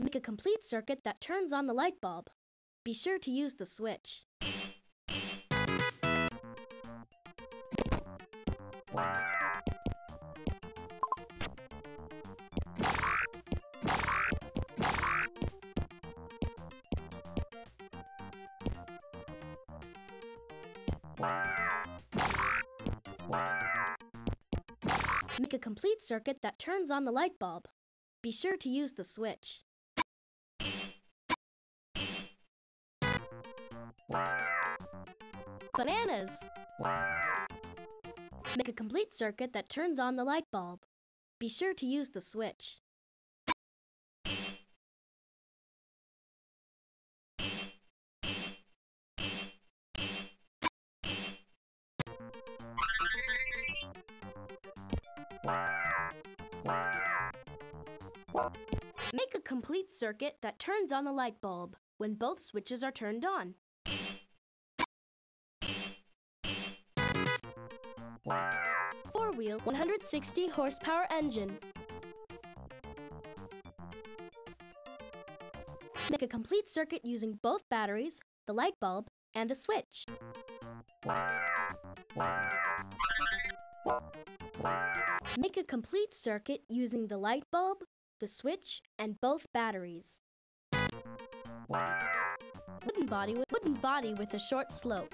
Make a complete circuit that turns on the light bulb. Be sure to use the switch. Make a complete circuit that turns on the light bulb. Be sure to use the switch. Bananas! Make a complete circuit that turns on the light bulb. Be sure to use the switch. Make a complete circuit that turns on the light bulb when both switches are turned on. Four-wheel 160 horsepower engine. Make a complete circuit using both batteries, the light bulb, and the switch. Make a complete circuit using the light bulb, the switch, and both batteries. Wooden body with wooden body with a short slope.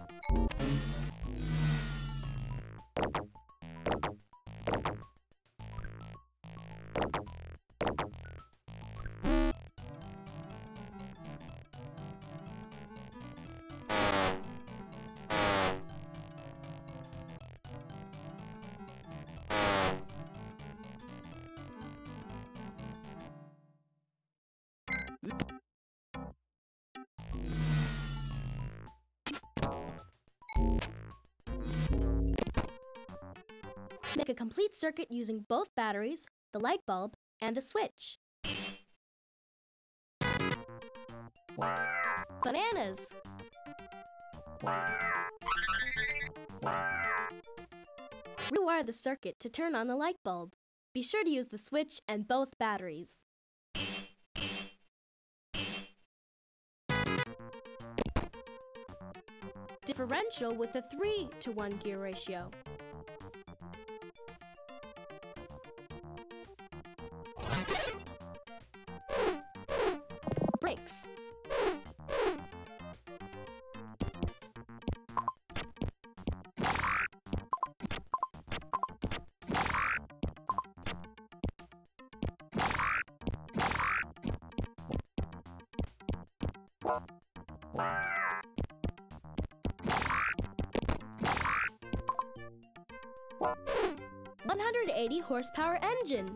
Make a complete circuit using both batteries, the light bulb, and the switch. Bananas! Rewire the circuit to turn on the light bulb. Be sure to use the switch and both batteries. Differential with a 3 to 1 gear ratio. Horsepower engine.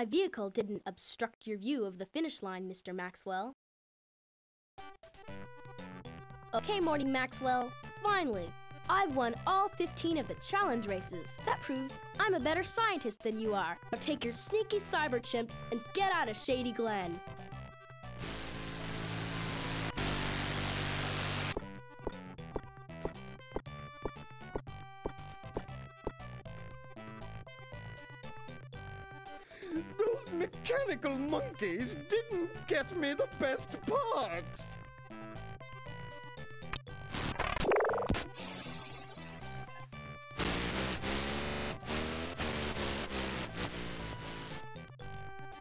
My vehicle didn't obstruct your view of the finish line, Mr. Maxwell. Okay, Morty Maxwell, finally, I've won all 15 of the challenge races. That proves I'm a better scientist than you are. Now take your sneaky cyber chimps and get out of Shady Glen. Didn't get me the best parts.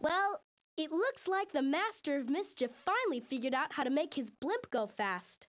Well, it looks like the Master of Mischief finally figured out how to make his blimp go fast.